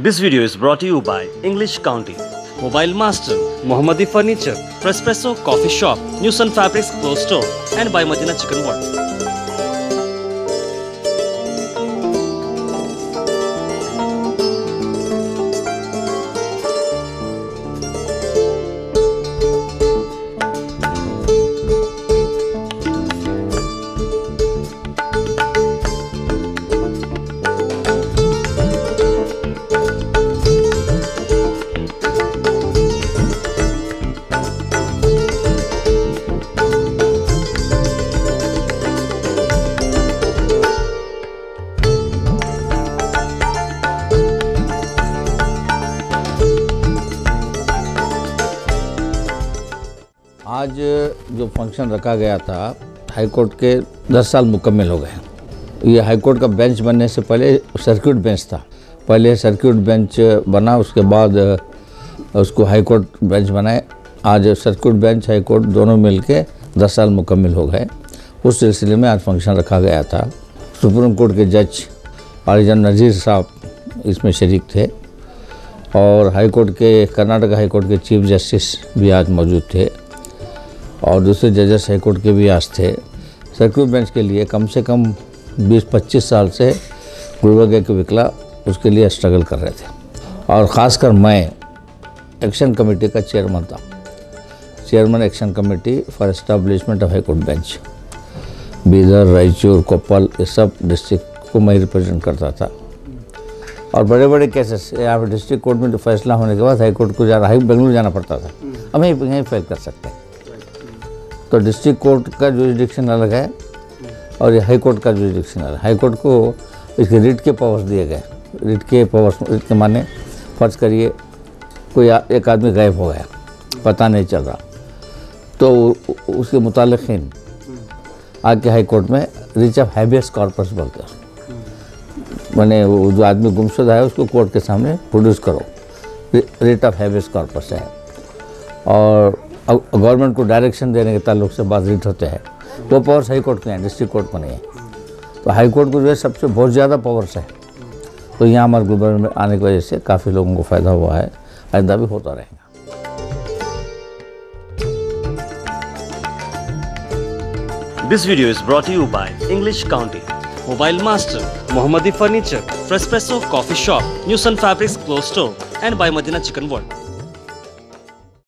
This video is brought to you by English County, Mobile Master, Mohammadi Furniture, Prespresso Coffee Shop, New Sun Fabrics Clothes Store, and by Madina Chicken World. आज जो function रखा गया था high court के 10 साल मुकम्मल हो गए ये हाई कोर्ट का बेंच बनने से पहले सर्किट बेंच था। पहले सर्किट बेंच बना, उसके बाद उसको हाई कोर्ट बेंच बनाए। आज सर्किट बेंच हाई कोर्ट दोनों मिल के दस साल मुकम्मल हो गए। उस सिलसिले में आज फ़ंक्शन रखा गया था। सुप्रीम कोर्ट के जज आरिजन नज़ीर साहब इसमें शरीक थे और हाई कोर्ट के, कर्नाटक हाई कोर्ट के चीफ जस्टिस भी आज मौजूद थे। और दूसरे जजेस हाईकोर्ट के भी आज थे। सर्किट बेंच के लिए कम से कम 20-25 साल से गुरुवर्ग के विकला उसके लिए स्ट्रगल कर रहे थे। और ख़ासकर मैं एक्शन कमेटी का चेयरमैन था। Chairman action committee for establishment of high court bench. Bidar, Raichur Koppal ये सब डिस्ट्रिक्ट को मैं रिप्रेजेंट करता था। और बड़े बड़े केसेस यहाँ डिस्ट्रिक्ट कोर्ट में जो फैसला होने के बाद हाई कोर्ट को जाना हाई बेंगलुरु जाना पड़ता था। हम यहीं यहीं फेल कर सकते हैं। तो डिस्ट्रिक्ट कोर्ट का जुरिडिक्शन अलग है और ये हाई कोर्ट का जुरिडिक्शन अलग हाई कोर्ट को इसके रिट के पावर्स दिए गए। रिट के पावर्स रिट के माने फ़र्ज़ करिए कोई एक आदमी गायब हो गया, पता नहीं चल रहा। तो उसके मुतालिन आके हाई कोर्ट में रिच ऑफ़ हैबियस कॉर्पस बोलते हैं। मैंने वो जो आदमी गुमशुदा है, उसको कोर्ट के सामने प्रोड्यूस करो। रिट ऑफ़ हैबियस कॉर्पस है। और गवर्नमेंट को डायरेक्शन देने के ताल्लुक से बात होते हैं वो पावर्स हाई कोर्ट के हैं डिस्ट्रिक्ट कोर्ट में नहीं है तो हाई कोर्ट को जो है सबसे बहुत ज़्यादा पावर्स है तो यहाँ हमारे गुलबर्ग में आने की वजह से काफ़ी लोगों को फ़ायदा हुआ है आइंदा भी होता रहेगा This video is brought to you by English County, Mobile Master, Mohammadi Furniture, Prespresso Coffee Shop, New Sun Fabrics Clothes Store, and by Madina Chicken World.